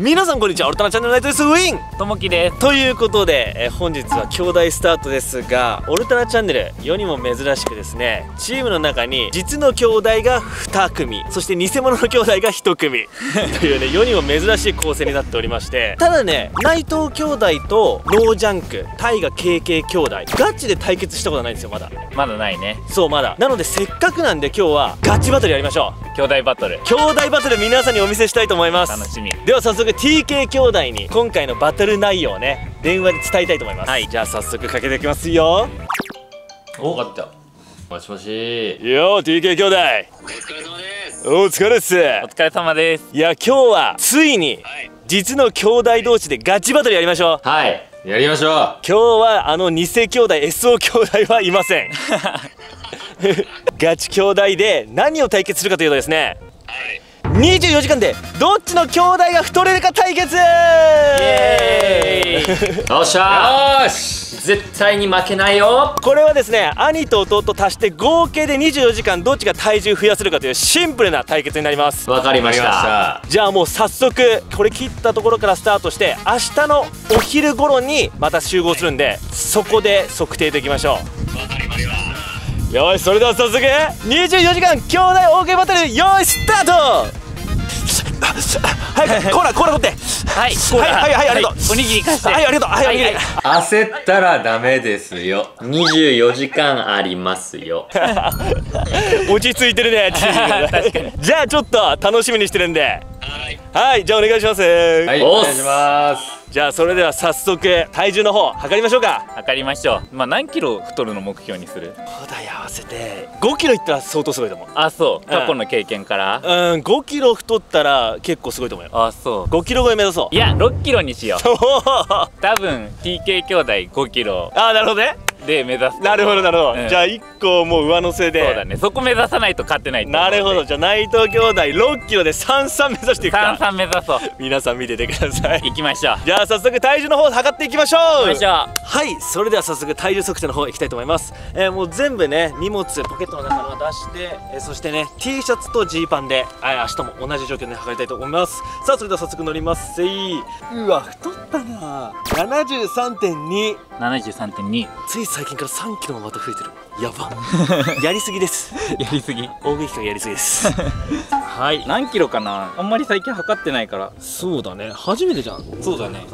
皆さんこんにちは。オルタナチャンネルナイトです。ウィン！ともきです。ということで、えー本日は兄弟スタートですがオルタナチャンネル世にも珍しくですねチームの中に実の兄弟が2組そして偽物の兄弟が1組。というね世にも珍しい構成になっておりましてただね内藤兄弟とノージャンクタイガ KK 兄弟ガチで対決したことはないんですよまだ。まだないね。そうまだ。なのでせっかくなんで今日はガチバトルやりましょ兄弟バトル。う兄弟バトル皆さんにお見せしたいと思います。楽しみ。では早速 TK 兄弟に今回のバトル内容をね電話で伝えたいと思います。はいじゃあ早速かけていきますよ。おかった。もしもし。よー TK 兄弟。お疲れっす。お疲れ様です。いや今日はついに実の兄弟同士でガチバトルやりましょう。はい。やりましょう。今日はあの偽兄弟 SO 兄弟はいません。ガチ兄弟で何を対決するかというとですね、24時間でどっちの兄弟が太れるか対決！イエーイ。よっしゃー。よし。絶対に負けないよ。これはですね兄と弟足して合計で24時間どっちが体重増やせるかというシンプルな対決になります。わかりました。じゃあもう早速これ切ったところからスタートして明日のお昼頃にまた集合するんでそこで測定でいきましょう。よしそれでは早速24時間兄弟大食いバトル用意スタートはいコーラコーラ取って。はい。はいはいはいありがとう。おにぎり貸して。はいありがとう。はいおにぎり焦ったらダメですよ。24時間ありますよ。落ち着いてるね じゃあちょっと楽しみにしてるんで。はいじゃあお願いします。はいお願いしますじゃあそれでは早速体重の方測りましょうか。測りましょう。まあ何キロ太るの目標にする？兄弟合わせて5キロいったら相当すごいと思う。あそう。過去の経験から？うん5キロ太ったら結構すごいと思うよ。あそう。5キロ超え目指そう。いや6キロにしよう。多分 TK 兄弟5キロ。あーなるほどねで目指すなるほどなるほど、うん。じゃあ1個もう上乗せで。そうだね。そこ目指さないと勝てないなるほど。じゃあ内藤兄弟6キロで33目指していくか。33目指そう。皆さん見ててください。行きましょう。じゃあ早速体重の方測っていきましょう。行きましょう。はいそれでは早速体重測定の方いきたいと思います、えーもう全部ね荷物ポケットの中の出して、えーそしてね T シャツとジーパンで、はい、明日も同じ状況で測りたいと思います。さあそれでは早速乗ります。せいうわ太ったな。73.2 73.2つい最近から3キロもまた増えてる。やば。やりすぎです。やりすぎ？大食い機会やりすぎです。はい。何キロかな？あんまり最近測ってないから。そうだね。初めてじゃん。そうだね。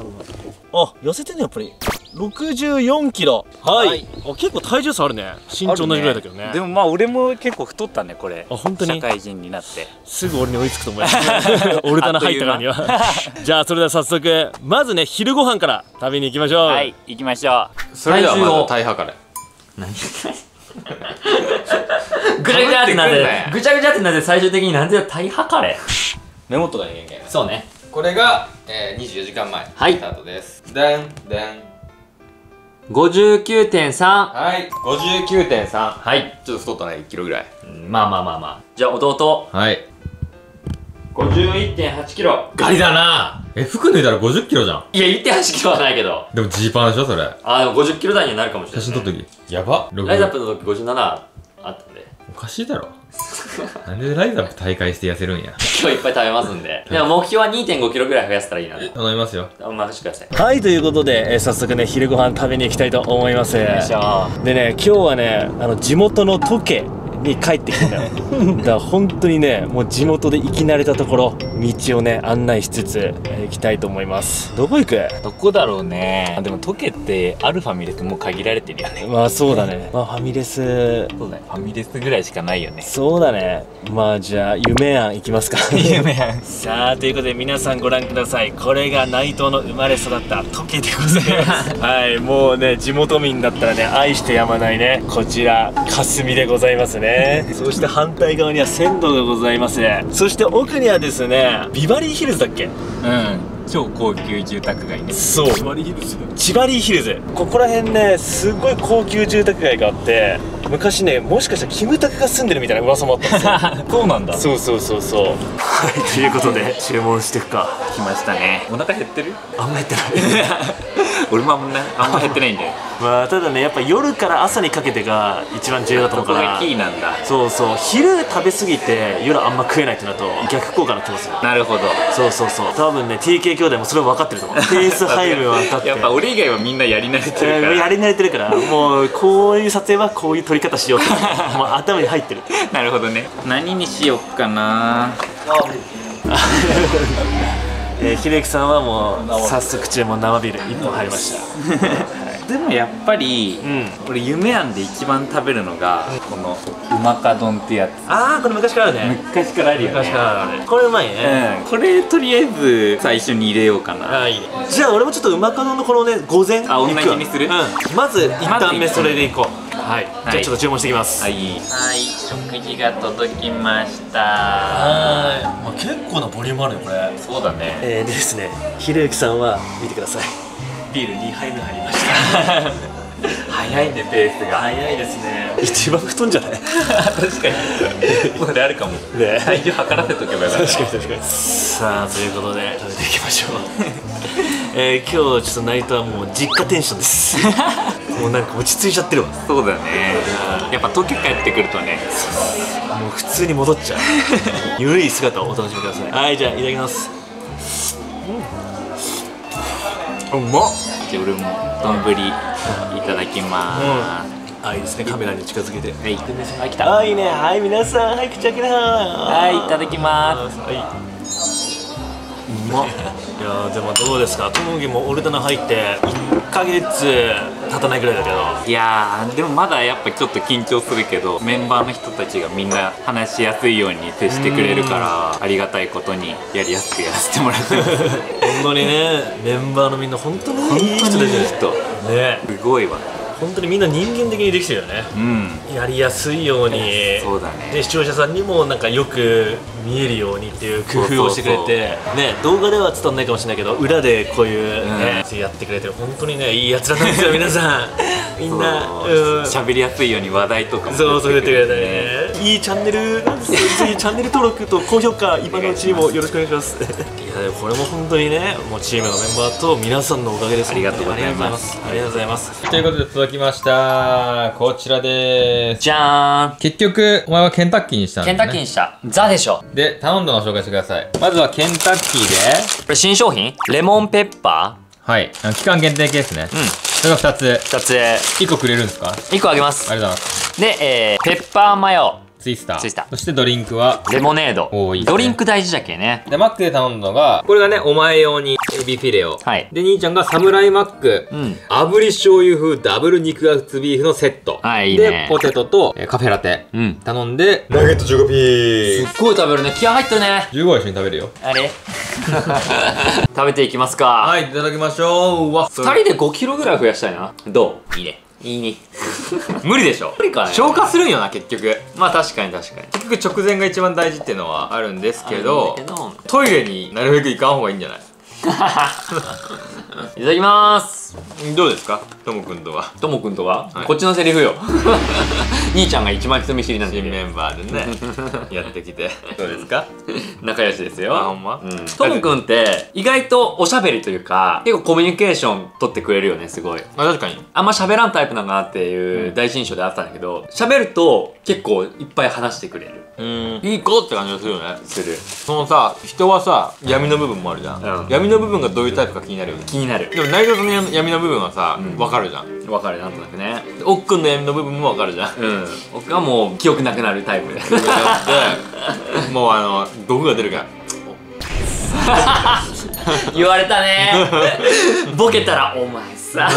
あ痩せてんねやっぱり64キロ。はい、はいあ結構体重差あるね。身長同じぐらいだけどね。でもまあ俺も結構太ったねこれ。あ本当に？社会人になって。すぐ俺に追いつくと思いますオルタナ入ったからには じゃあそれでは早速まずね昼ご飯から食べに行きましょう。はい行きましょそれではまず体重を体測れぐちゃぐちゃってなってぐちゃぐちゃってなって最終的になんで大測れメモとかに言えんけんそうね。これが、えー、24時間前。はい。スタートです。でんでん59.3はい。59.3はい。ちょっと太ったね1キロぐらい。うんまあまあまあまあ。じゃあ弟。はい。51.8キロ。ガリだな。え、服脱いだら50キロじゃん。いや1.8キロはないけど。でもジーパンでしょそれ。あでも50キロ台にはなるかもしれない、写真撮っとき。やば。ライズアップの時57あったんでおかしいだろ。なんでライズアップ大会して痩せるんや。今日いっぱい食べますんででも目標は2.5キロぐらい増やせたらいいな頼みますよ。お任せくださいはいということで、えー早速ね昼ご飯食べに行きたいと思いますうよいしょでね今日はねあの地元の時計に帰ってきたんだよ。だから本当にねもう地元で行き慣れたところ道をね案内しつつ、えー行きたいと思います。どこ行く？どこだろうね。あでも時計ってあるファミレスもう限られてるよね。まあそうだね。まあファミレス。そうだね。ファミレスぐらいしかないよね。そうだね。まあじゃあ夢庵行きますか。夢庵。さあということで皆さんご覧ください。これが内藤の生まれ育った時計でございます。はい。もうね地元民だったらね愛してやまないねこちら霞でございますねそして反対側には線路がございます。そして奥にはですねビバリーヒルズだっけ？うん。超高級住宅街ね。そう。千葉リーヒルズ。千葉リーヒルズ。ここら辺ねすごい高級住宅街があって昔ねもしかしたらキムタクが住んでるみたいな噂もあったんですよ。そうなんだ。そうそうそうそう。はいということで注文していくか。来ましたね。お腹減ってる？あんまやってない。俺もあんまあんま減ってないんだよまあただねやっぱ夜から朝にかけてが一番重要だと思うから。そうそう。昼食べ過ぎて夜あんま食えないってなると逆効果な気もするなるほど。そうそうそう。多分ね TK 兄弟もそれ分かってると思う。ペース配分分かって。やっぱ俺以外はみんなやり慣れてるから、えーやり慣れてるから。もうこういう撮影はこういう撮り方しようって もう頭に入ってる。なるほどね。何にしよっかな。えーひろゆきさんはもう早速注文生ビール1本入りました。でもやっぱり、うん。俺夢庵で一番食べるのが、このうまか丼ってやつ。ああこれ昔からあるね。昔からあるよね。昔からあるねこれうまいね、うん、これとりあえず最初に入れようかな。ああいいね。じゃあ俺もちょっとうまか丼のこのね午前あ同じにする？うん、まず一旦目それでいこうはい、じゃあちょっと注文していきます。はい。はい。食事が届きました。はい、まあ、結構なボリュームあるよこれ。そうだね。えー、でですねひろゆきさんは見てください。ビール2杯目入りました 早いねペースが。早いですね。一番太んじゃない？確かに。それあるかも。ね。体重測らせとけばよかった。確かに確かに。さあということで。食べていきましょう。えー、今日ちょっとナイトはもう実家テンションです。もうなんか落ち着いちゃってるわ。そうだね。やっぱ東京帰ってくるとね。もう普通に戻っちゃう。ゆるい姿をお楽しみください。はいじゃあいただきます。うん。うまっじゃあ俺も丼いただきまあいいですね。カメラに近づけて。す、はい。はい。来た。あいいね。はい皆さん。はい口開けな。はいいただきまはいうまっ。いやーでもどうですか？トムギもオルタナ入って1ヶ月経たないぐらいだけど。すいやーでもまだやっぱちょっと緊張するけどメンバーの人たちがみんな話しやすいように接してくれるからありがたいことにやりやすくやらせてもらってます。本当にねメンバーのみんな本当にいい人たち本当にいい人。ね。すごいわ本当にみんな人間的にできてるよね。うん。やりやすいように。そうだね。で視聴者さんにもなんかよく見えるようにっていう工夫をしてくれて。ね動画では伝わんないかもしれないけど裏でこういうね、やってくれてる本当にねいいやつらなんですよ皆さんみんなそううん。喋りやすいように話題とかもそうそう言ってくれたねねいいチャンネルなんですよぜひチャンネル登録と高評価今のうちにもよろしくお願いします。いやでもこれも本当にねもうチームのメンバーと皆さんのおかげです。ありがとうございます。ありがとうございます。ということで届きました。こちらです。じゃーん。結局、お前はケンタッキーにしたんだケね。ンタッキーにした。ザでしょ。で、頼んだのを紹介してください。まずはケンタッキーで、これ新商品？レモンペッパはい、あの期間限定ケースね。うん。それが2つ。ー2つ。1個くれるんですか？あ1個あげます。りがとうございます。で、えー、ペッパーマヨツイスター。ツイスターそしてドリンクは、レモネードおーいねドリンク大事だけねで、マックで頼んだのが、これがね、お前用にエビフィレオ。はいで、兄ちゃんがサムライマック。うん炙り醤油風ダブル肉厚ビーフのセット。はいいいねで、ポテトと、えーカフェラテ。うん頼んで、ナゲット15ピースすっごい食べるね気合入ってるね15は一緒に食べるよ。あれ？食べていきますかはい、いただきましょう。うわ、2人で5キロぐらい増やしたいなどう？いいねいい。ね無理でしょ。無理かね。消化するんよな、結局。まあ確かに確かに。結局直前が一番大事っていうのはあるんですけどトイレになるべく行かん方がいいんじゃない？いただきますどうですか？ともくんとは？ともくんとは、はい。こっちのセリフよ。兄ちゃんが一番人見知りなんで新メンバーでね やってきて。どうですか？仲良しですよ。あほんま？うん。ともくんって意外とおしゃべりというか結構コミュニケーション取ってくれるよねすごい。あ確かに。あんま喋らんタイプなんだなっていう第一印象であったんだけど喋ると結構いっぱい話してくれる。うん。いい子って感じがするよね。する。そのさ人はさ闇の部分もあるじゃん、うん。闇の部分がどういうタイプか気になるよね。気になる。でも内藤さんの闇闇の部分はさ、うん。わかるじゃん。わかるなんとなくね。奥くんの闇の部分もわかるじゃん。うん。僕はもう記憶なくなるタイプで。で もうあの毒が出るから。言われたね。ボケたらお前さ。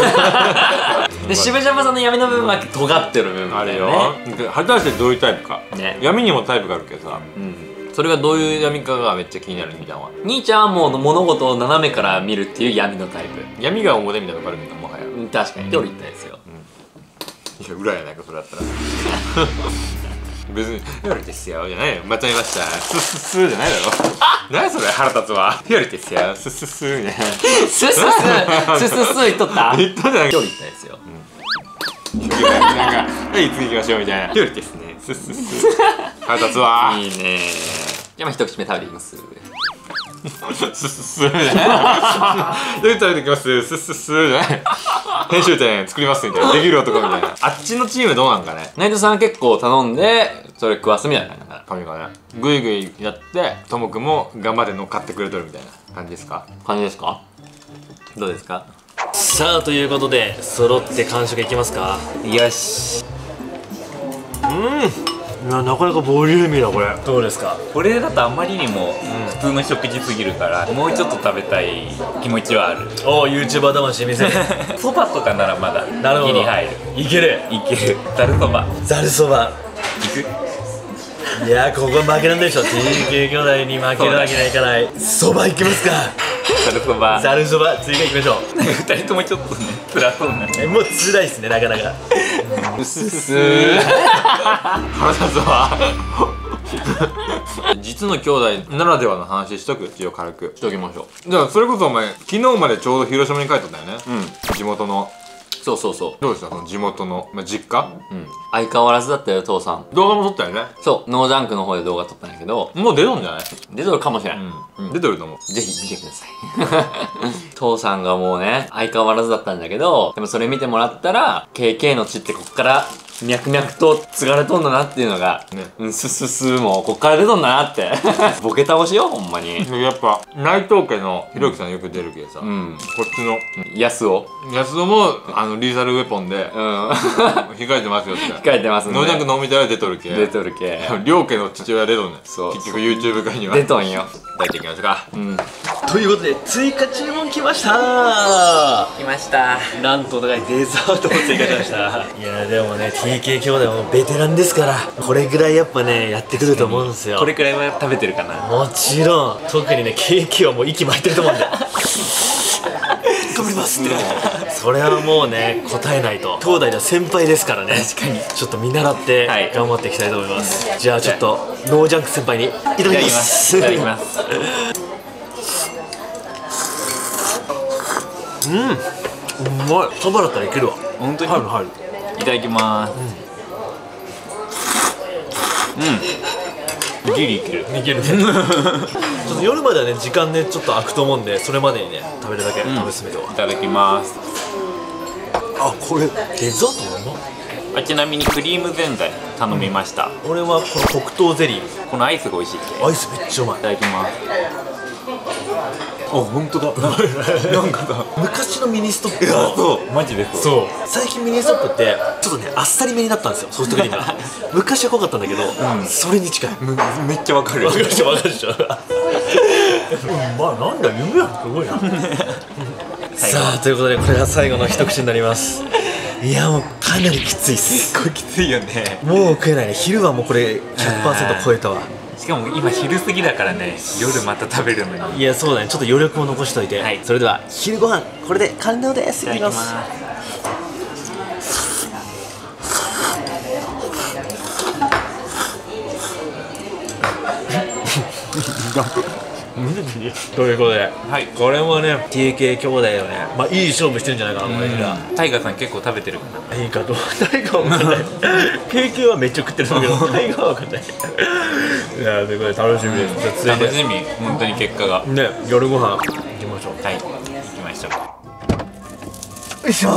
で渋山さんの闇の部分は尖ってる部分あれだよ果たしてどういうタイプか、ね。闇にもタイプがあるけどさ。うんそれがどういう闇かがめっちゃ気になるみたいな兄ちゃんはもう物事を斜めから見るっていう闇のタイプ。闇が表みたいなのがあるんだもはや。うん確かに。って俺言ったですよ。いや裏やないかそれだったら。別に「夜ですよ」じゃないよ間違えました「スッスッスー」じゃないだろ何それ腹立つわ「夜ですよ」「スッスッスー」みたいなスッスッスースッスッスー言っとった言ったじゃない言ったですよなんか「はい次行きましょう」みたいな「夜ですね」スッスッスー腹立つわいいね。じゃあまあ一口目食べていきます？スッスーじゃないで食べてきます。スッスッスーじゃない編集点作りますみたいな。できる男みたいな。あっちのチームどうなんかね？内藤さんは結構頼んでそれ食わすみたいな神がね。グイグイやってともくんも頑張って乗っかってくれとるみたいな感じですか？感じですか？どうですか？さあということで揃って完食いきますか？よしいやなかなかボリューミーだこれ。どうですか？これだとあまりにも普通の食事すぎるから、もうちょっと食べたい気持ちはある。おお YouTuber 魂見せる。そばとかならまだなるほど。ギリ入る。いける。いける。ざるそば。ざるそば。いく？いやここは負けなんでしょ TK 兄弟に負けるわけにはいかない。そばいきますかざるそば。ざるそば追加いきましょう。二人ともちょっとね辛そうなえもう辛いっすねなかなか。うす。す。ー腹立つわ。実の兄弟ならではの話しとく一応軽く。しておきましょだからそれこそお前昨日までちょうど広島に帰っとったよね。ううん。地元のそうそうそどうでした？その地元の、まあ、実家？う、うん、相変わらずだったよ父さん。動画も撮ったよね。そう。ノージャンクの方で動画撮ったんやけど。もう出とんじゃない？出とるかもしれない、うん、出てると思う。ぜひ見てください。父さんがもうね相変わらずだったんだけどでもそれ見てもらったら KK の血ってこっから脈々と継がれとんだなっていうのが、ね。うんスススもこっから出とんだなって。ボケ倒しよほんまに。やっぱ内藤家のひろゆきさんよく出るけどさ、うん。こっちの安を安田もあのリーサルウェポンでうん。控えてますよって。控えてますんで。ノージャンク見たら出とるけ。出とるけ。両家の父親出とんねん。そう。結局 YouTube 界には。出とんよ。大体いきましょうか。うん。ということで追加注文来ました。来ました。なんとお互いデザートを追加しました。いやでもね TK 兄弟もベテランですからこれぐらいやっぱねやってくると思うんですよ。これくらいは食べてるかな。もちろん。特にねケーキはもう息巻いてると思うんで。頑張りますって。それはもうね応えないと。兄弟の先輩ですからね。確かに。ちょっと見習ってはい。頑張っていきたいと思います、じゃあちょっとノージャンク先輩にいただきます。いただきます。うまい。そばだったらいけるわ。本当に？入る入る。いただきます。うん、ギリいける。いけるね。ちょっと夜まではね時間ねちょっと空くと思うんでそれまでにね食べるだけ食べ進めてはいただきます。あこれデザートうまっあちなみにクリームぜんざい頼みました、俺はこの黒糖ゼリー。このアイスが美味しいアイスめっちゃうまい。ただきます。あ本当だ。なんか昔のミニストップ。のそう。マジでそう。そう。最近ミニストップってちょっとねあっさりめになったんですよ。ソフトクリームが。昔は濃かったんだけど、それに近い。めっちゃわかるわかるでしょわかる。でしょまあなんだ夢はすごいな。さあということでこれが最後の一口になります。いやもうかなりきついっす。これきついよね。もう食えないね。昼はもうこれ100%超えたわしかも今昼過ぎだからね夜また食べるのに。いいやそうだね。ちょっと余力を残しといて、はい。それでは昼ご飯これで完了です。ただきます ということで、はい。これもね TK 兄弟よね。まあいい勝負してるんじゃないかなこれが、タイガーさん結構食べてるかな？いいかどう。誰かわかんない経験はめっちゃ食ってるんだけど誰かはわかんない。いやということで楽しみです、じゃあ続いて楽しみ。本当に結果が。ね夜ご飯行きましょう。はい。行きましょう。よいしょ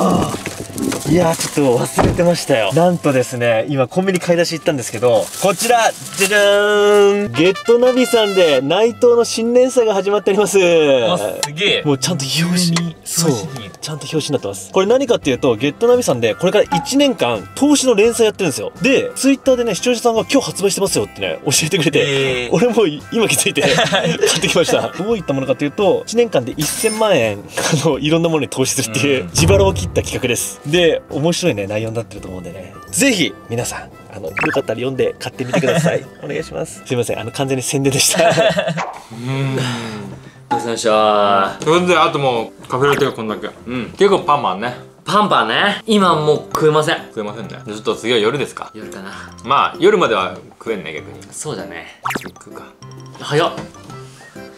いやちょっと忘れてましたよ。なんとですね今コンビニ買い出し行ったんですけどこちらじゃじゃーん。ゲットナビさんで内藤の新連載が始まっております。あすげえ。もうちゃんと表急紙にそう。ちゃんと表紙になってます。これ何かっていうとゲットナビさんでこれから1年間投資の連載やってるんですよ。でツイッターでね視聴者さんが今日発売してますよってね教えてくれて、えー。俺も今気づいて 買ってきました。どういったものかというと1年間で1000万円あのいろんなものに投資するっていう、うん。自腹を切った企画です。で面白いね内容になってると思うんでね。ぜひ皆さんあのよかったら読んで買ってみてください。お願いします。すいませんあの完全に宣伝でした。どうしましたそれであともうカフェラテがこんだけ。うん。結構パンマンね。パンパンね。今もう食えません。食えませんね。ちょっと次は夜ですか。夜かな。まあ夜までは食えんね逆に。そうだね。食うか。早っ。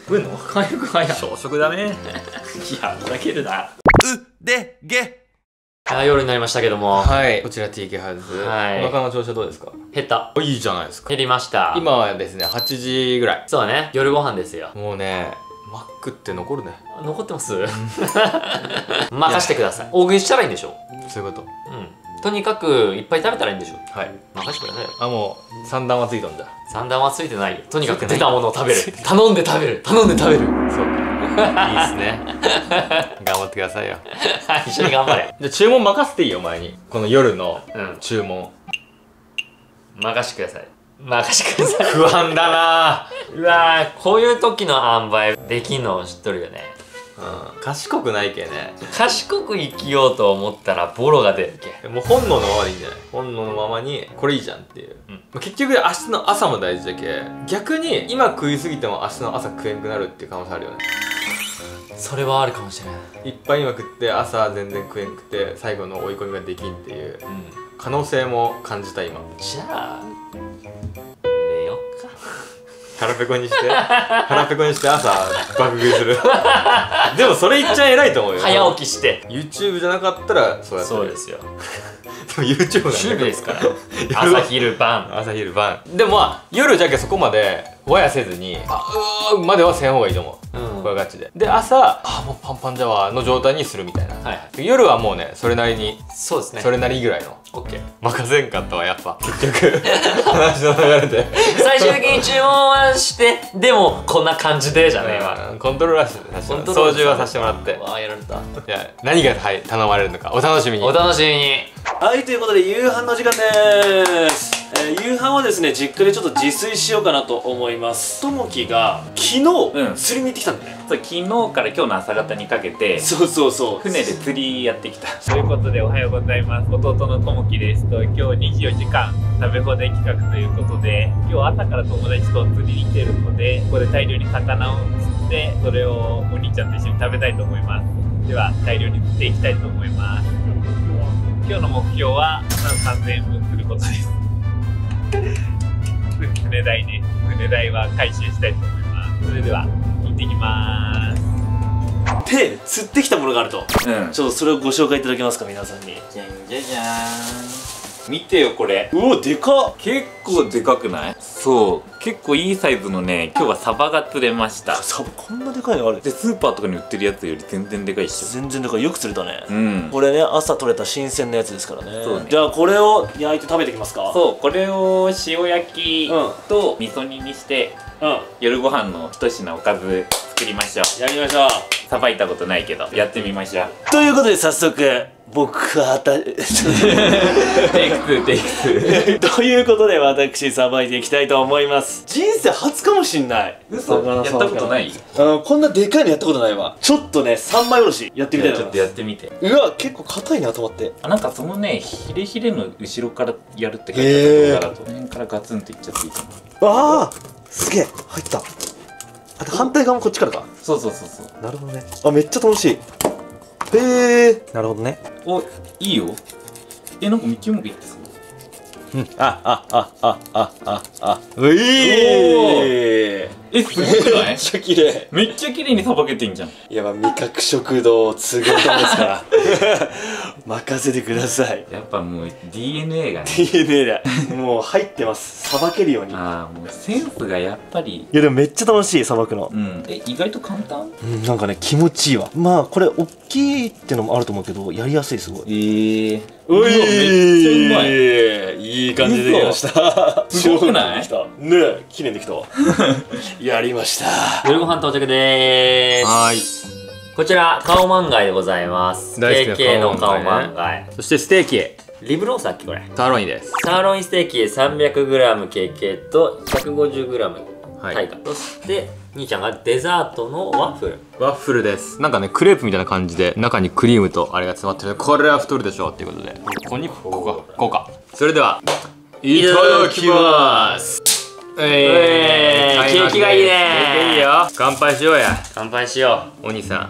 食えんの？早く早っ朝食だね。いやふざけるな。でゲあ夜になりましたけどもはい。こちら TK ハウス。はい。お腹の調子はどうですか？減った。いいじゃないですか。減りました。今はですね8時ぐらい。そうだね。夜ご飯ですよ。もうねマックって残るね。残ってます？任してください。大食いしたらいいんでしょ？そういうこと。うん。とにかくいっぱい食べたらいいんでしょ？はい。任してくださいよ。あもう三段はついたんだ三段はついてないよ。とにかく出たものを食べる。頼んで食べる。頼んで食べる。そう。かいいっすね。頑張ってくださいよ。一緒に頑張れ。じゃあ注文任せていいよお前に。この夜のうん。注文。任してください。任してください。不安だな。うわーこういう時の塩梅できんの知っとるよね。うん。賢くないけね。賢く生きようと思ったらボロが出るけもう本能のままでいいんじゃない？本能のままにこれいいじゃんっていう、うん。結局明日の朝も大事だけ逆に今食いすぎても明日の朝食えんくなるっていう可能性あるよねそれはあるかもしれないいっぱい今食って朝全然食えんくて最後の追い込みができんっていううん。可能性も感じた今。じゃあ寝よっか。腹ペコにして 腹ペコにして朝爆食いする。でもそれ言っちゃ偉いと思うよ。早起きして。YouTube じゃなかったらそうやって。るすよ。でも YouTube なんだですから。朝昼晩。朝昼晩。でもまあ夜じゃけそこまでわやせずにあうーまではせん方がいいと思う、うん。これガチで。で朝あもうパンパンじゃわの状態にするみたいな、はいはい。夜はもうねそれなりにそうですね。それなりぐらいの。オッケー。任せんかったわやっぱ。結局。話の流れで。最終的に注文はしてでもこんな感じでじゃねえわ。うんコントロールはしてさせてもらって。操縦はさせてもらって。わあやられた。いや何が、はい、頼まれるのか。お楽しみに。お楽しみにはいということで夕飯の時間です、えー夕飯はですね実家でちょっと自炊しようかなと思います。ともきが昨日、うん。釣りに行ってきたんだよ。そう昨日から今日の朝方にかけてそうそうそう。船で釣りやってきた。ということでおはようございます。弟のともきです。と今日24時間食べ放題企画ということで今日朝から友達と釣りに来てるのでここで大量に魚を釣ってそれをお兄ちゃんと一緒に食べたいと思います。では大量に釣っていきたいと思います今日の目標は3000円分釣ることです。船代ね。船代は回収したいと思います。それでは行ってきますで釣ってきたものがあると。うん。ちょっとそれをご紹介いただけますか皆さんに。じゃん。じゃじゃーん見てよこれ。うわでかっ。結構でかくない？そう。結構いいサイズのね今日はサバが釣れました。サバこんなでかいのある？でスーパーとかに売ってるやつより全然でかいっし全然でかい。よく釣れたね。ょうん。これね朝取れた新鮮なやつですからね。そうね。じゃあこれを焼いて食べてきますか。そう。これを塩焼きうん。と味噌煮にしてうん。夜ご飯の一品おかず作りましょうやりましょうさばいたことないけどやってみましょうということで早速僕はあた テイク2テイク2 ということで私さばいていきたいと思います。人生初かもしんない。嘘？やったことない？あのこんなでかいのやったことないわ。ちょっとね三枚おろしやってみたいとちょっと思いまやってみて。すうわ結構硬いなと思って。あなんかそのねヒレヒレの後ろからやるって書いてあった動画だ辺からガツンといっちゃっていいかなああすげえ入った。あと反対側もこっちからか。そうそうそうそう。なるほどね。あめっちゃ楽しいへえなるほどね。おいいよ。えなんかめっちゃうまくいってそううん。あああああああ。ういえすごくない？めっちゃ綺麗。めっちゃ綺麗にさばけてんじゃん。いやまあ味覚食堂継ぐ男ですから。任せてください。やっぱもう DNA がね。DNA だもう入ってます。さばけるように。いああもうセンスがやっぱり。やでもめっちゃ楽しいさばくの。うん。え意外と簡単？うんなんかね気持ちいいわ。まあこれ大きいってのもあると思うけどやりやすいすごい。ええうめっちゃうまい。いい感じでできました。すごくない？ねえ綺麗にできたわ やりました。夜ご飯到着でーす。はーい。こちらカオマンガイでございます。大好きのカオカオマンガイ。ねマンガイそしてステーキリブロースだっけこれ？サーロインです。サーロインステーキ 300gKK と 150g はい。そして兄ちゃんがデザートのワッフル。ワッフルです。なんかねクレープみたいな感じで中にクリームとあれが詰まってる。これは太るでしょ？うっていうことで。ここにここかこうか。それではいただきますえー景気がいいね。景気いいよ。乾杯しようや。乾杯しよお兄さん。う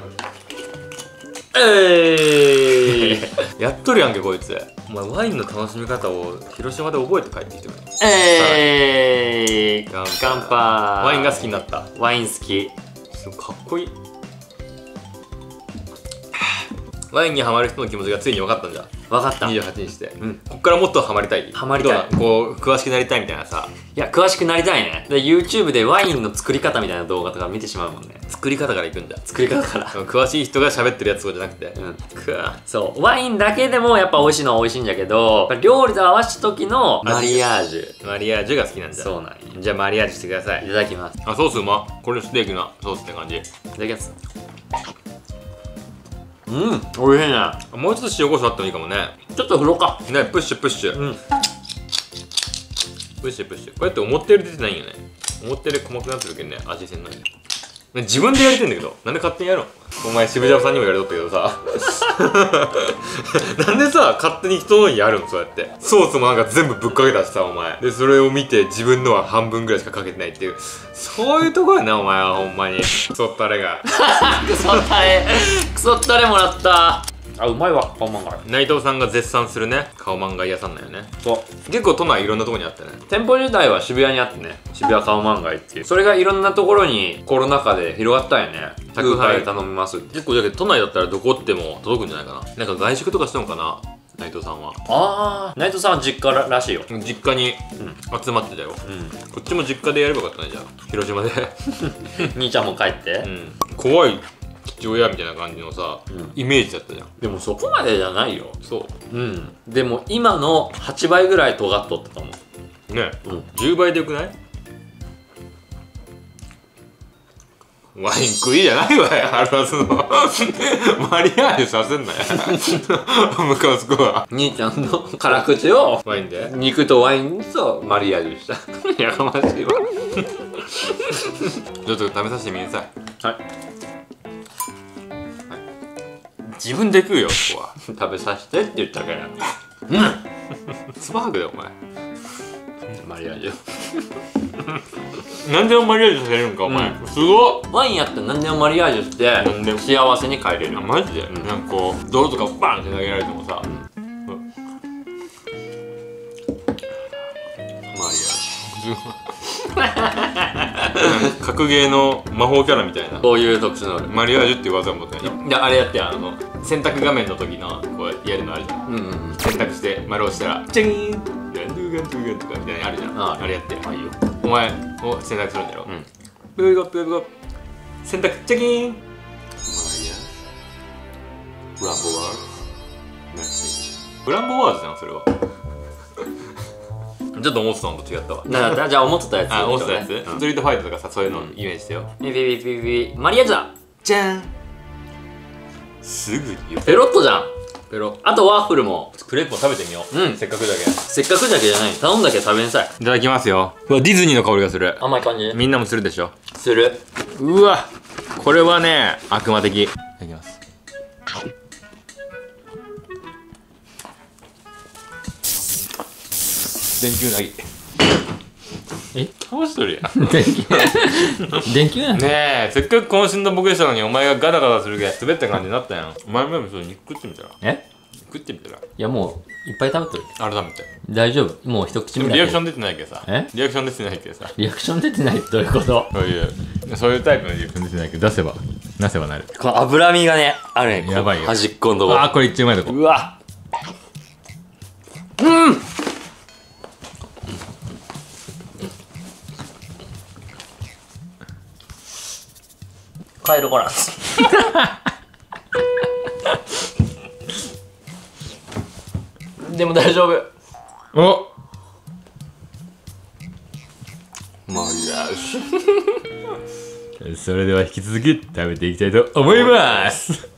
えー やっとるやんけこいつ。お前ワインの楽しみ方を広島で覚えて帰ってきてくれ。えー乾杯乾杯。ワインが好きになった。ワイン好き。すごいかっこいいワインにハマる人の気持ちがついに分かったんじゃ分かった。い28にして、うん。こっからもっとハマりたい。ハマりたい。こう詳しくなりたいみたいなさ。や詳しくなりたいね。で YouTube でワインの作り方みたいな動画とか見てしまうもんね。作り方からいくんだ作り方から。詳しい人が喋ってるやつじゃなくて、うん。くわそう。ワインだけでもやっぱ美味しいのは美味しいんだけど料理と合わせた時のマリアージュ。マリアージュが好きなんじゃそうなんよ。じゃあマリアージュしてください。いただきます。いあソースうまこれステーキのソースって感じ。ただきますうん。美味しいね。あもうちょっと塩コショウあってもいいかもね。ちょっと風呂か。ねプッシュプッシュ、うん。プッシュプッシュ。こうやって思ったより出てないよね。思ったより細くなってるけどね味せんのにね自分でやりてんだけど。なんで勝手にやるのお前渋谷さんにもやれとったけどさ。なんでさ勝手に人のにやるのそうやって。ソースもなんか全部ぶっかけたしさお前。でそれを見て自分のは半分ぐらいしかかけてないっていう。そういうとこやなお前はほんまに。クソったれが。クソったれ。クソったれもらった。あうまいわカオマンガイ内藤さんが絶賛するね顔漫画屋さんだよね。そう。結構都内いろんなとこにあったね。店舗自体は渋谷にあってね渋谷カオマンガイっていう。それがいろんなところにコロナ禍で広がったんよね。宅配頼みます結構だけど都内だったらどこっても届くんじゃないかな。なんか外食とかしたのかな内藤さんは。ああ内藤さんは実家ららしいよ。実家に集まってたよ、うん。こっちも実家でやればよかったねじゃあ。広島で。兄ちゃんも帰って、うん。怖い父親みたいな感じのさ、うん。イメージだったじゃん。でもそこまでじゃないよ。そう。うん。でも今の8倍ぐらい尖っとったと思うね、うん。10倍でよくない？ワイン食いじゃないわよ、ハルバスの。マリアージュさせんなよ。ムカつくわ。兄ちゃんの辛口をワインで？肉とワインとマリアージュした。やかましいわ。ちょっと食べさせてみなさい。はい自分で食うよ、ここは。食べさせてって言ったからスパークだよ、お前。マリアージュ。なんでもマリアージュさせるんか、お前。うすごっ。ワインやったら何でもマリアージュして幸せに帰れる。あマジで、なんかこう泥とかバンって投げられてもさ、うん。マリアージュ 格ゲーの魔法キャラみたいな。こういう特殊能力。マリアージュっていう技を持ってねであれやってあの選択画面の時のこうやるのあるじゃん。うんうんうん。選択して丸押したらチェーンガンドゥガンドゥガンとかみたいなのあるじゃんああれやってあいいよお前を選択するんだろうんブーゴブーゴ選択チェキーンマリアランボワーズブランボワーズじゃんそれはちょっと思ってたのと違ったわ。だからじゃあ思ってたやつ。あ思ってたやつ、うん。ストリートファイトとかさそういうのイメージしてよ、ビビビビビマリアージュだじゃんすぐ言うペロッとじゃんペロあとワッフルもクレープを食べてみよう、うんせっかくだけせっかくだけじゃない頼んだけ食べんさいいただきますようわディズニーの香りがする甘い感じみんなもするでしょするうわこれはね悪魔的いただきます電球なぎえ？倒しとるやん。電球？なん。ねえせっかく渾身のボケしたのにお前がガタガタするけ滑った感じになったやん。お前もそれ肉食ってみたら。え？食ってみたら。いやもういっぱい食べとる。改めて。大丈夫。もう一口目リアクション出てないけどさ。え？リアクション出てないけどさ。リアクション出てないってどういうこと？そういうそういうタイプのリアクション出てないけど出せば出せばなる。この脂身がねあるね。やばいよ。端っこのとこ。ああこれ一番うまいとこ。うわうん帰るこらでも大丈夫。お。マリアージュそれでは引き続き食べていきたいと思います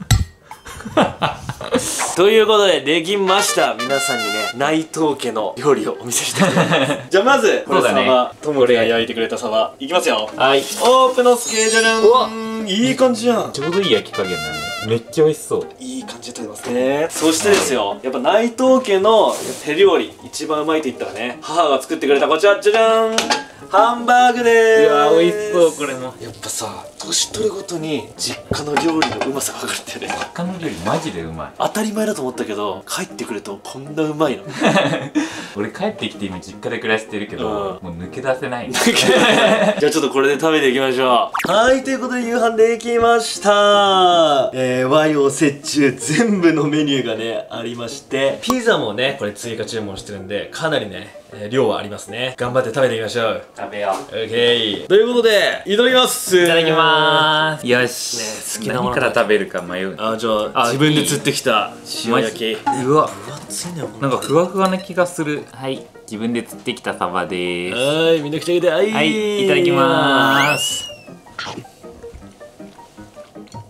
ということでできました。皆さんにね内藤家の料理をお見せしたいと思います。じゃあまずこれサバともりが焼いてくれたサバいきますよ。はい。オープンのスケジュール。うわ。いい感じじゃん。ちょうどいい焼き加減だねめっちゃ美味しそう。いい感じで撮れますね。そしてですよやっぱ内藤家の手料理一番うまいと言ったらね母が作ってくれたこちら。じゃじゃーん。ハンバーグでーす。うわ美味しそうこれも。やっぱさ年取るごとに実家の料理のうまさが分かるんだよね他の料理マジでうまい。当たり前だと思ったけど帰ってくるとこんなうまいの。俺帰ってきて今実家で暮らしてるけど、うん。もう抜け出せない。じゃあちょっとこれで食べていきましょう。はいということで夕飯できました。えー、和洋折衷。全部のメニューがねありまして。ピザもねこれ追加注文してるんでかなりね、えー量はありますね。頑張って食べていきましょう。食べよう。OK ということでいただきます。いいただきまーす。よし、ね好きなもの何から食べるか迷うあじゃああ自分で釣ってきた塩焼き。うわ。分厚いねなんかふわふわな気がする。はい。自分で釣ってきたサバです。はいみんな来てあげてはいはいいただきます。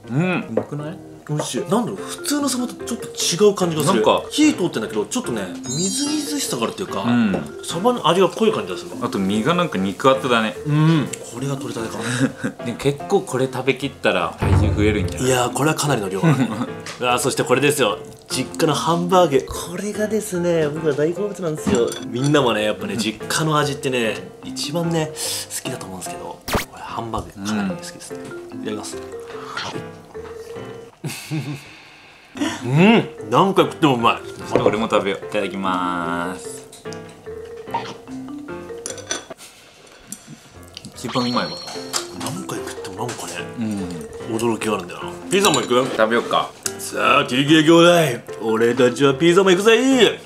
うん。うまくない？美味しいなんだろう普通のサバとちょっと違う感じがする。なんか。火通ってんだけどちょっとねみずみずしさがあるっていうか、うん。サバの味が濃い感じがするわあと身がなんか肉厚だね。うん。これが取れたてか で結構これ食べきったら体重増えるんじゃない？いやーこれはかなりの量。あーそしてこれですよ。実家のハンバーグ。これがですね僕は大好物なんですよ。みんなもねやっぱね 実家の味ってね一番ね好きだと思うんですけど。これハンバーグかなり好きですね、いただきますうん。何回食ってもうまい。俺も食べよう。いただきます。一番うまいわ。何回食ってもなんかねうん。驚きがあるんだよ。なピザも行く？食べようか。さあ TK 兄弟俺たちはピザも行くぜ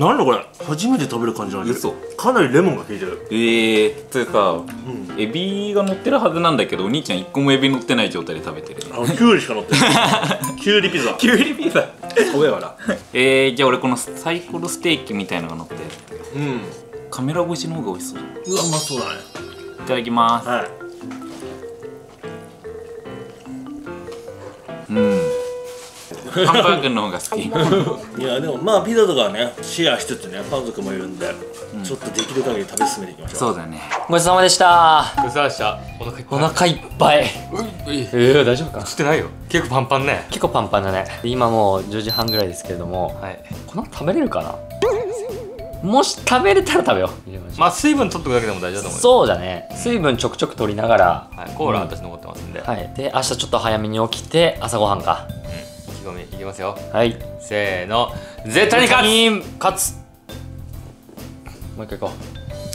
なんだこれ？初めて食べる感じなんだけど。嘘。かなりレモンが効いてる。えー、つうか、エビが乗ってるはずなんだけどお兄ちゃん一個もエビ乗ってない状態で食べてる。あのキュウリしか乗ってない。キュウリピザ。キュウリピザ。そうやからえー、じゃあ俺このサイコロステーキみたいのが乗って。るうん。カメラ越しの方が美味しそう。うわうまそうだね。いただきます。はい。うんハンバーグの方が好き。いやでもまあピザとかはねシェアしつつね家族もいるんで、ちょっとできる限り食べ進めていきましょう。そうだね。ごちそうさまでした。ごちそうさまでした。お腹いっぱおい。腹い。っぱいええー、大丈夫か？してないよ。結構パンパンね。結構パンパンだね。今もう10時半ぐらいですけれども、はい、この後食べれるかな？もし食べれたら食べよう。まあ水分取っとくだけでも大丈夫だと思うよ。そうだね。水分ちょくちょく取りながら。はい、コーラ私残ってますんで、はい。で明日ちょっと早めに起きて朝ごはんか。意気込みいきますよ。はい。せーの。絶対に勝つ。勝つ。もう一回行こ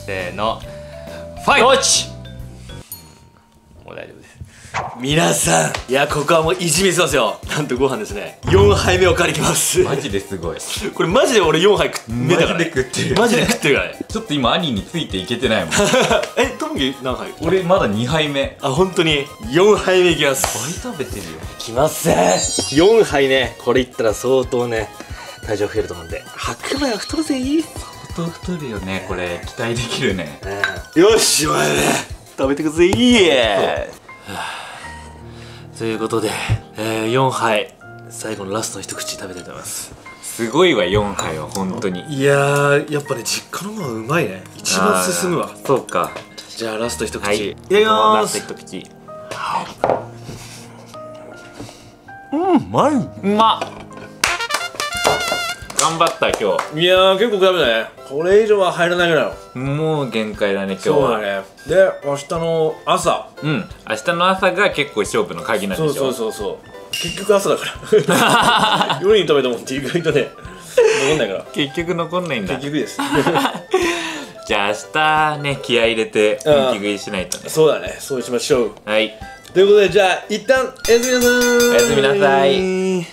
せーの。フうァイト。もう大丈夫です。皆さんいやここはもういじめてますよ。なんとご飯ですね。4杯目お借りきます。マジですごい。これマジで俺4杯食ってたマジで食ってるからね。ちょっと今兄についていけてないもん。えトムキ何杯？俺まだ2杯目。あ本当に？4杯目いきます。倍食べてるよ。きます4杯ねこれいったら相当ね体重増えると思うんで。白米は太るぜ。いい、相当太るよね。これ期待できるね。よしお前ね。食べてくぜ。いいと。いうことで、えー、4杯。最後のラストの一口食べたいと思います。すごいわ4杯は本当に。いやーやっぱね実家の方がうまいね。一番進むわ。そうかじゃあラスト一口、はい。いただきまラすスト一口。うんうまい。うまっ。頑張った今いやー結構食べたね。これ以上は入らないぐらいもう限界だね今日は。そうだね。で明日の朝。うん。明日の朝が結構勝負の鍵なんそうでしょ。そうそうそう結局朝だから。夜に食べたもんって意外とね。残んないから。結局残んないんだ。結局です じゃあ明日ね気合い入れてうん。本気食いしないとね。そうだね。そうしましょう。はい。ということでじゃあ一旦おやすみなさい。おやすみなさい。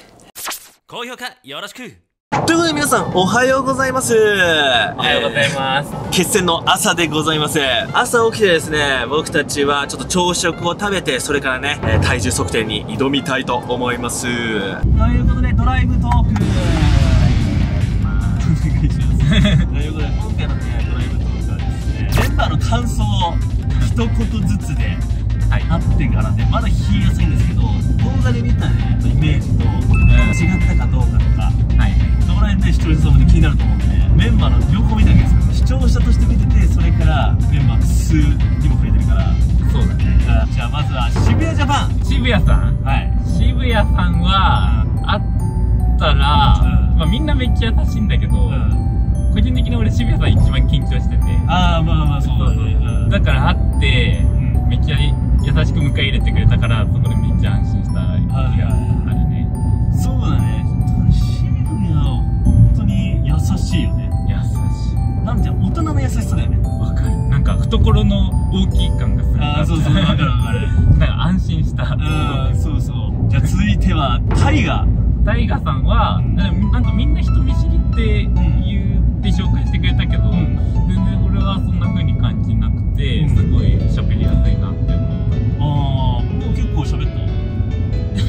高評価よろしく。ということで皆さんおはようございます。おはようございます。決戦の朝でございます。朝起きてですね僕たちはちょっと朝食を食べてそれからねえー体重測定に挑みたいと思います。ということでドライブトーク。お願いします。ということで今回のねドライブメンバーの感想を一言ずつであってからねまだ冷えやすいんですけど動画で見たねイメージと違ったかどうかとかはい。そこら辺で視聴者様で気になると思うんでメンバーの両方見たわけですから視聴者として見ててそれからメンバー数にも増えてるから。そうだね。あじゃあまずは渋谷ジャパン。渋谷さん。はい。渋谷さんは会ったら、うん。まあ、みんなめっちゃ優しいんだけど、個人的に俺渋谷さん一番緊張しててああまあまあそうだね、だから会って、うん、めっちゃ優しく迎え入れてくれたからそこでめっちゃ安心した気があるね。そうだね。シンプル本当に優しいよね。優しい。なんて大人の優しさだよね。わかる。なんか懐の大きい感がする。ああそうそうわかるわかる。なんか安心した。うんそうそう。じゃあ続いてはタイガタイガさんは、うん、なんかみんな人見知りって言って紹介してくれたけど、うん。はそんな風に感じなくて、すごい喋りやすいなって思った。ああでも結構喋った。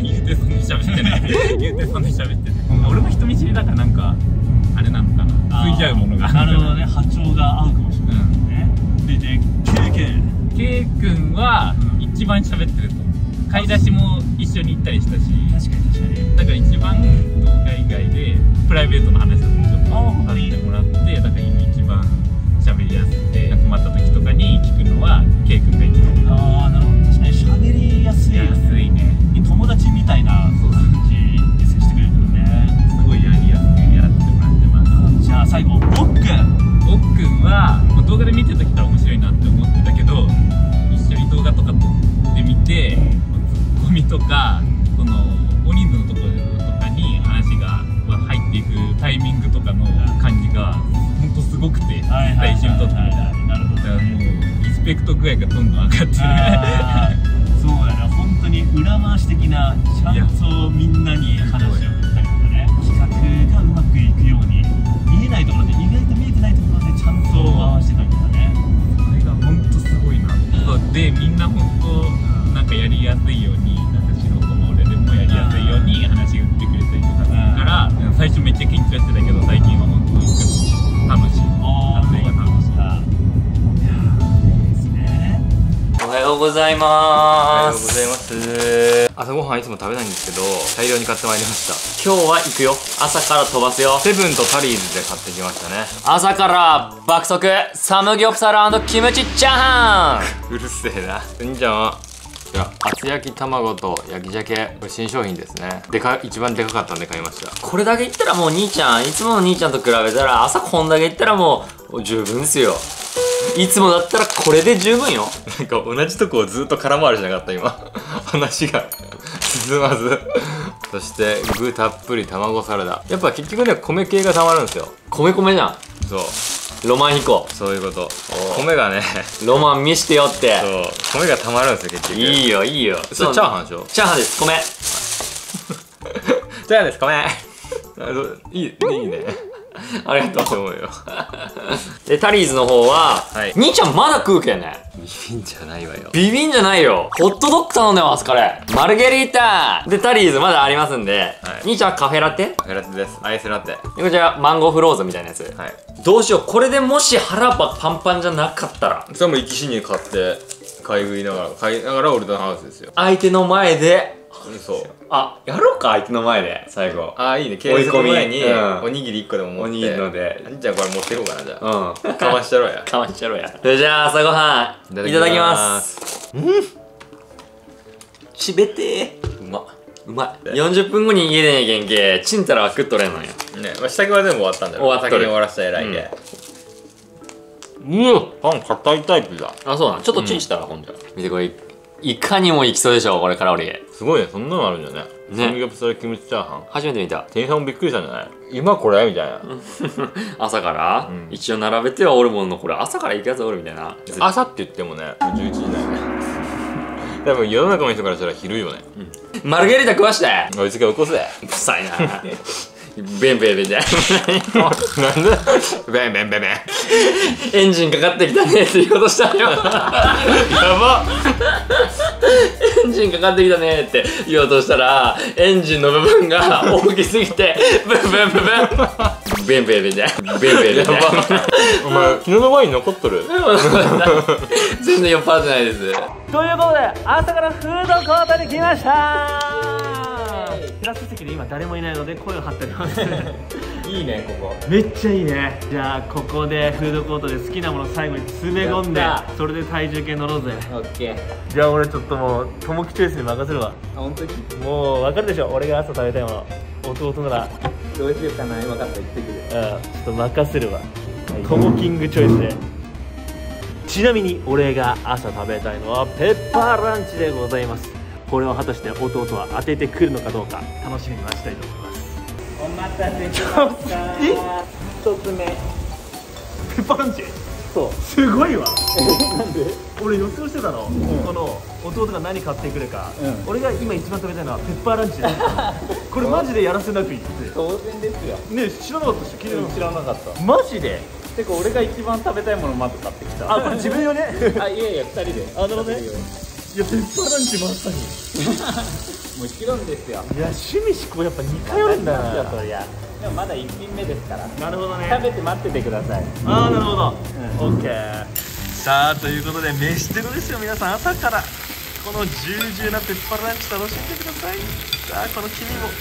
言うてそんな喋ってない。言うてそんな喋ってない。俺も人見知りだからなんか、あれなのかな。ついちゃうものが。あるなるほどね。波長が合うかもしれない。ね、でで経験 K 君は一番喋ってると思う。買い出しも一緒に行ったりしたし。確かに確かに。だから一番動画以外でプライベートの話もちょっとあ本当にさせてもらってだから今一番喋りやすくて困った時とかに聞くのは K 君が一番ああなるほど。確かに喋りやすいよね。安いね。友達みたいな感じで接してくれるからね。すごいやりやすくやらせてもらってます。じゃあ最後僕奥君はもう動画で見てた時から面白いなって思ってたけど一緒に動画とか撮ってみてツッコミとかその大人数のところすごくて実際一緒に撮ってみたらなるほどもうリスペクト具合がどんどん上がってるそうだ。ね本当に裏回し的なちゃんとみんなに話を振ったりとかね企画がうまくいくように見えないところで意外と見えてないところでちゃんと回してたりとかね。それが本当すごいなでみんな本当なんかやりやすいようになんか素人の俺でもやりやすいように話を振ってくれたりとかするから最初めっちゃ緊張してたけど最近は本当に楽しいございおはまようございます。す朝ごはんいつも食べないんですけど大量に買ってまいりました。今日は行くよ。朝から飛ばすよ。セブンとタリーズで買ってきましたね。朝から爆速サムギョプサルキムチチャーハン。うるせえな。うんじゃんこちら厚焼き卵と焼き鮭これ新商品ですね。でか一番でかかったんで買いました。これだけ言ったらもう兄ちゃんいつもの兄ちゃんと比べたら朝こんだけ言ったらもう十分ですよ。いつもだったらこれで十分よ。なんか同じとこをずっと空回りしなかった今。話が進まず。そして具たっぷり卵サラダ。やっぱ結局ね米系がたまるんですよ。米米じゃん。そうロマン飛行。そういうこと。米がね。ロマン見してよって。そう。米がたまるんですよ結局。いいよいいよ。それチャーハンでしょ？チャーハンです。米。チャーハンです。米。いいいいね ありがとうと思うよ。でタリーズの方は、はい。兄ちゃんまだ食うけんね。ビビンじゃないわよ。ビビンじゃないよ。ホットドッグ頼んでますこれマルゲリータ。でタリーズまだありますんで、はい。兄ちゃんはカフェラテ？でカフェラテです。アイスラテ。こちらマンゴーフローズンみたいなやつ。はい。どうしようこれでもし腹パパンパンじゃなかったら。それも生き死に買って買い食いながら買いながら俺のハウスですよ。相手の前でそうあやろうか相手の前で最後。ああいいね。追い込前にうん。おにぎり1個でも持って。おにぎりので。じゃあこれ持っていこうかなじゃあ。うん。かましたろや。かましちゃろうや。それじゃあ朝ごはんいただきます。うん。しべてー。うま。うまい。40分後に家でねげんけチンタラは食っとれんのよ。ねまあ支度は全部終わったんだよ終わっとる先に終わらせた偉いで。うん。パン硬いタイプだあそうなのちょっとチンしたら、今度。見てこれいかにもいきそうでしょこれカロリーすごいね。そんなのあるんだよね。ね。サムギョプサルキムチチャーハン。初めて見た。店員さんもびっくりしたんじゃない？今これ？みたいな。朝から、うん。一応並べてはおるもんのこれ。朝から行くやつおるみたいな。朝って言ってもね11時だよね。多分世の中の人からしたら昼よね。マルゲリータ食わして。おいつけ起こせ。うるさいなベンベンベンじゃなんでベンベンベンベンエンジンかかってきたねって言おうとしたよやばエンジンかかってきたねって言おうとしたらエンジンの部分が大きすぎてブンブンブンブンベンベンベンじゃベンベンベンじゃお前昨日のワイン残っとる全然酔っ払ってないですということで朝からフードコートに来ましたテラス席で今誰もいないので声を張っております。いいねここ。めっちゃいいね。じゃあここでフードコートで好きなもの最後に詰め込んでそれで体重計乗ろうぜ。オッケー。じゃあ俺ちょっともうともきチョイスに任せるわ。あ本当に？もう分かるでしょ。俺が朝食べたいもの。弟なら。どうしようかな今から言ってくる。うんちょっと任せるわ。トモキングチョイスで。ちなみに俺が朝食べたいのはペッパーランチでございますこれを果たして弟は当ててくるのかどうか楽しみに待ちたいと思います。お待たせしました。え一つ目ペッパーランチそう。すごいわ。なんで？俺予想してたの、この弟が何買ってくるか、うん。俺が今一番食べたいのはペッパーランチだこれマジでやらせなくいいって。当然ですよ。ね知らなかったっしょ聞いてなかっ知らなかった。たマジで？てか俺が一番食べたいものまず買ってきた。あこれ自分よね？あいやいや二人で。あなるほどねいやペッパーランチまさに。もちろんですよ。いや趣味思考やっぱ似通るんだいやなそりゃでもまだ一品目ですから。なるほどね。食べて待っててください。ああなるほど、オッケー。さあということで飯テロですよ皆さん。朝から。この重々なペッパーランチ楽しんでください。さあこの黄身も。う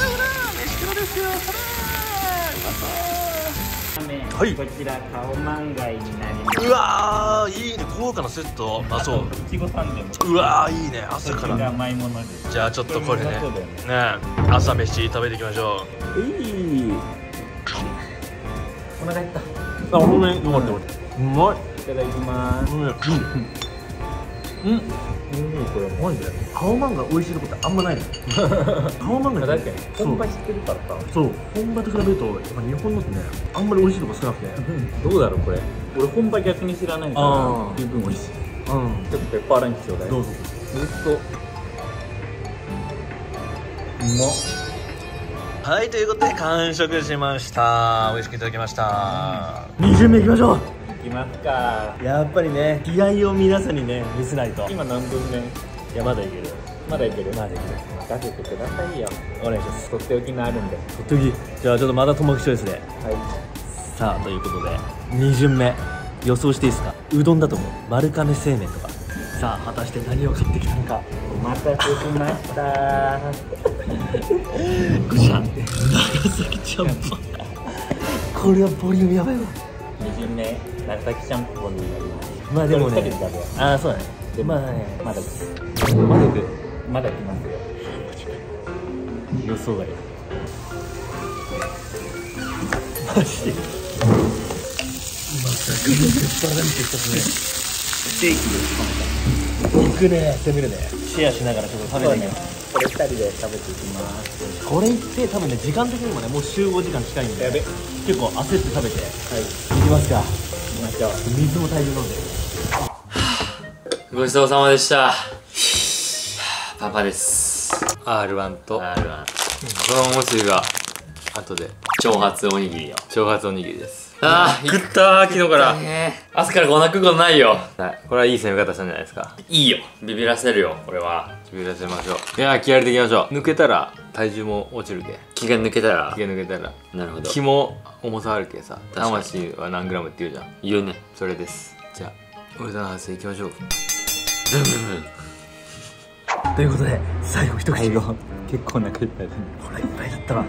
らうら飯テロですよ。ほらうまそうはい。こちらカオマンガイになります。うわーいいね。豪華なセット。あそう。いちごサンドも。うわーいいね。朝から。ら甘いものです。じゃあちょっとこれね。そうだよね。ね朝飯食べていきましょう。いい。お腹減った。あほんまに。うまいうまい。いただきます。うんうん。うんこれマジで。カオマンガ美味しいとこってあんまないの。カオマンガって確かに。そう本場知ってるからさ。そう。本場と比べるとやっぱ日本のってねあんまり美味しいとこ少なくて。どうだろうこれ。俺本場逆に知らないから十分美味しい。うん。ちょっとペッパーランチちょうだいどうぞ。ずっとう。まっ。はいということで完食しました。美味しくいただきました。2巡目いきましょう。いきますか。やっぱりね気合を皆さんにね見せないと。今何分目？いやまだいける。まだいける？まだいける。任せてくださいよ。お願いします。とっておきのあるんで。とっておき。じゃあちょっとまたともきしですねはい。さあということで2巡目。予想していいですか？うどんだと思う？丸亀製麺とか。さあ果たして何を買ってきたのか。お待たせしました。こちら長崎ちゃんぽん。これはボリュームやばいわ2巡目長崎ちゃんぽんになります。まあでもね。ああそうだねでまあね。まだまだまだ来ますよ。予想外。マジで。まさかのペッパーランチ一つね。ステーキです。いくね。攻めるね。シェアしながらちょっと食べていきますこれ2人で食べていきます。これって多分ね時間的にもねもう集合時間近いんでやべ。結構焦って食べて。はい。いきますか。行きましょう。水も大量飲んで。ごちそうさまでした。パパです。R1 と。R1 このおつゆが後で。長髪おにぎりよ長髪おにぎりですああ食った昨日から。朝からこんな食うことないよ。はい。これはいい攻め方したんじゃないですか。いいよ。ビビらせるよこれは。ビビらせましょう。いや気合入れていきましょう。抜けたら体重も落ちるけ。気が抜けたら。気が抜けたら。なるほど。気も重さあるけさ。魂は何グラムって言うじゃん。言うね。それです。じゃあ俺との発声いきましょう。ということで最後一口。最後。結構お腹いっぱいだね。腹いっぱいだったわ。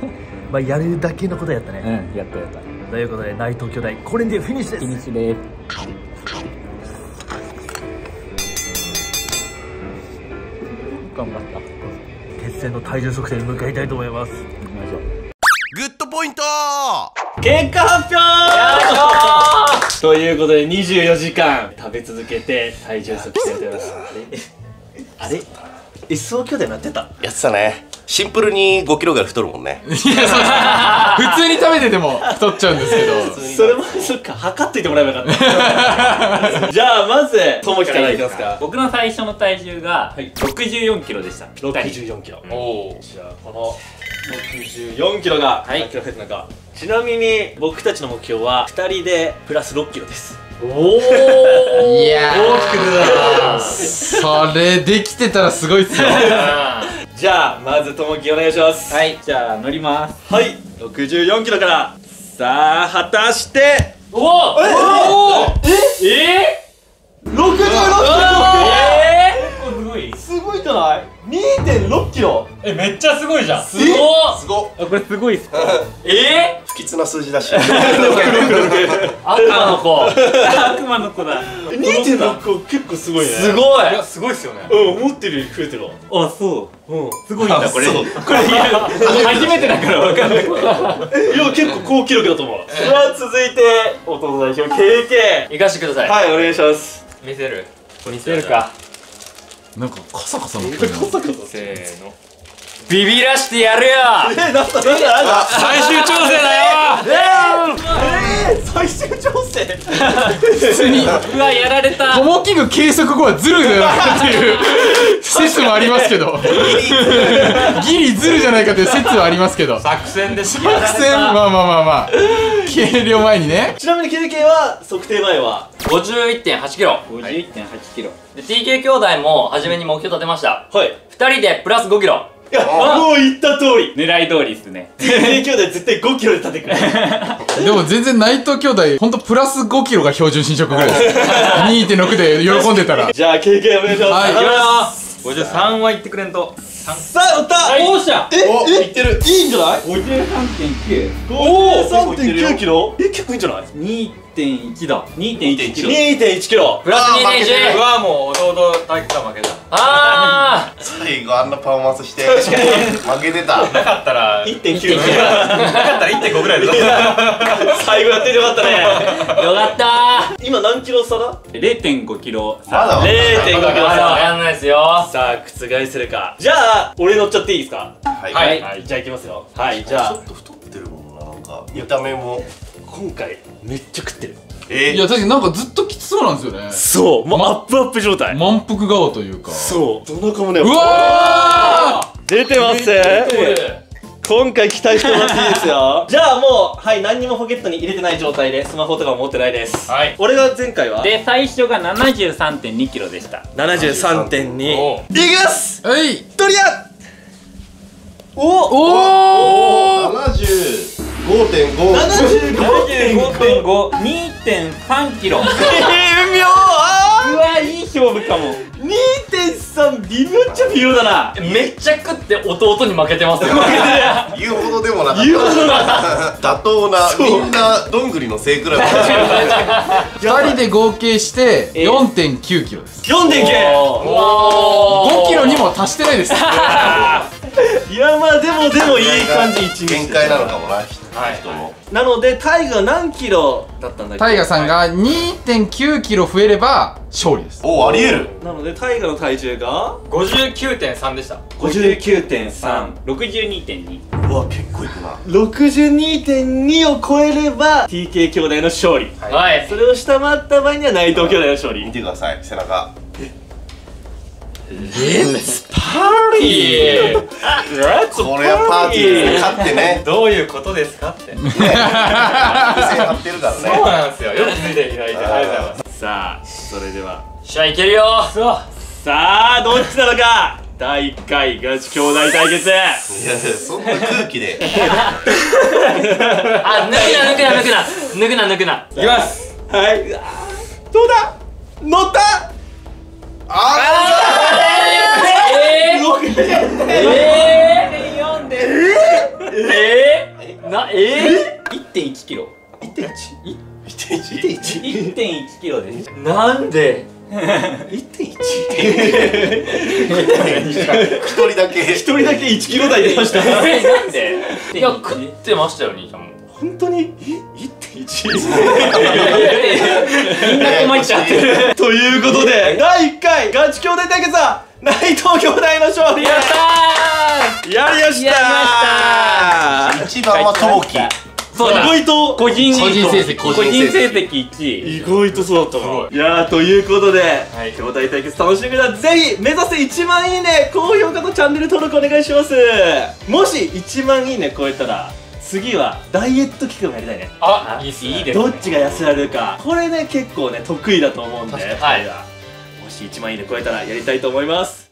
まあやるだけのことやったね、うんやったやったということで内藤兄弟これでフィニッシュです。フィニッシュです。頑張った。決戦の体重測定に向かいたいと思います。行きましょう。グッドポイント結果発表ということで24時間食べ続けて体重測定しています。あれ？SO 兄弟なってた。やってたね。シンプルに5キロぐらい太るもんね。普通に食べてても太っちゃうんですけど。それもそっか。測っといてもらえばよかった。じゃあまずともきからいきますか。僕の最初の体重がはい。64キロでした。64キロ。おお。じゃあこの64キロがはい何キロ増えたのか。ちなみに僕たちの目標は2人でプラス6キロですいや大きく出た。それできてたらすごいっすよ。じゃあまずともきお願いします。はい。じゃあ乗ります。はい。64キロから。さあ果たして。おおええ66キロごいすごい？じゃない2.6キロ。えめっちゃすごいじゃん。すごすごっ。これすごいっす え？不吉な数字だし。ー、悪魔の子。悪魔の子だ。2.6結構すごいね。すごい。すごいっすよね。うん思ってるより増えてるわ。あそう。うん。すごいんだこれ。そう。これいや初めてだから分かんない。いや結構高記録だと思う。では続いて弟代表 KK 行かしてください。はいお願いします。見せる。見せるかなんかカサカサのってるコソコソせーの。ビビらしてやるよ。えなんだなんだなんだ。最終調整だよ。えー、最終調整。普通にうわやられた。ともきぐ計測後はズルじゃないかっていう説もありますけど。ギリズルじゃないかという説はありますけど。作戦です作戦。まあまあまあまあ。計量前にね。ちなみに KK は測定前は？51.8キロ。51.8キロ。で TK 兄弟も初めに目標立てました。はい。2人でプラス5キロ。いやもう言った通り。狙い通りですね。KK 兄弟絶対5キロで立てくれ。でも全然内藤兄弟ほんとプラス5キロが標準進捗ぐらいです。2.6で喜んでたら。じゃあ KK おめでとうございます53は言ってくれんと。さあ乗ったおっしゃ。ええ？いってる。いいんじゃない？53.9おお3.9キロ？え結構いいんじゃない？2.1だ。2.1キロ。2.1キロ。プラス2.1うわもう弟体育さん負けた。あ最後あんなパフォーマンスして負けてた。なかったら1.9キロなかったら1.5ぐらいだ 最後やっててよかったね。ーよかった。今何キロ差だ？0.5キロ。まだ0.5キロ差。やんないですよ。さあ覆せるか。じゃあ俺乗っちゃっていいですか？はい、はい。はい。じゃあいきますよ。はいじゃあ。ちょっと太ってるもんななんか。見た目も。今回めっちゃ食ってる。え？いや確かになんかずっときつそうなんですよね。そう。もうまアップアップ状態。満腹顔というか。そう。どのかもねうわ出てます今回期待してもらっていいです。よ じゃあもうはい何にもポケットに入れてない状態でスマホとかも持ってないです。はい。俺が前回は？で最初が73.2キロでした。73.2おいきます！ーはい。ドリアおおお75.5 75.5.2.3キロ。微妙。あうわいい勝負かも。ー2.3微妙っちゃ微妙だな。めっちゃ食って弟に負けてますよ。言うほどでもなかった。言うほど妥当なみんなどんぐりの背比べ。2人で合計して4.9キロです。4.9お5キロにも達してないです。いやまあでもでもいい感じ1限界なのかもな人のなのでタイガ何キロだったんだっけ？タイガさんが2.9キロ増えれば勝利です。おありえる。なのでタイガの体重が？59.3でした。59.362.2うわ結構いくな。62.2を超えれば TK 兄弟の勝利。はい。それを下回った場合には内藤兄弟の勝利。見てください背中これはパーティーです。ね勝ってね。どういうことですかって。伏線張ってるからそうねなんですよ。よくついていただいてありがとうございます。さあそれでは。試合いけるよ。さあどっちなのか。第1回ガチ兄弟対決。いやそんな空気で。あ抜くな抜くな抜くな。抜くな抜くな。いきます。はい。どうだ？乗った？キロ1.1 1.1キロです、なんで一人だけ一人だけ1キロ台出ましたなんでいや食ってましたよ兄ちゃんも本当に1.1みんな困っちゃってる。ということで第1回ガチ兄弟対決は内藤兄弟の勝利やったやりましたやりま一番はともきそうだ。意外と個人個人成績。個人成績1位。意外とそうだったな。いやーということで、い兄弟対決楽しみだぜひ目指せ1万いいね高評価とチャンネル登録お願いします。もし1万いいね超えたら次はダイエット企画もやりたいね。あいい。っすねいいですどっちが痩せられるか。これね結構ね得意だと思うんではい。もし1万いいね超えたらやりたいと思います